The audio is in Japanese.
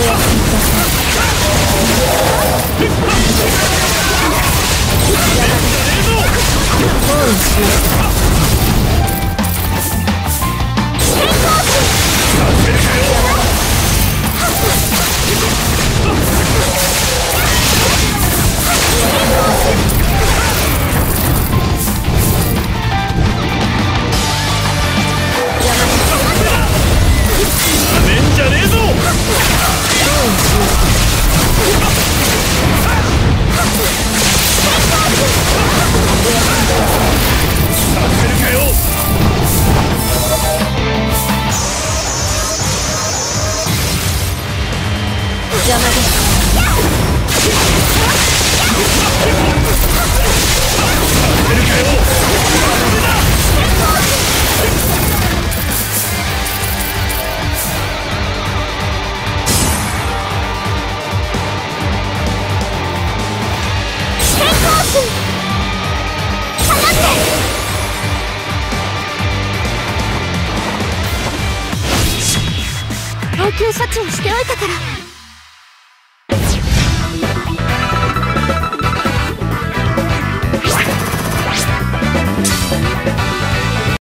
Oh, shit. 邪魔応急処置をしておいたから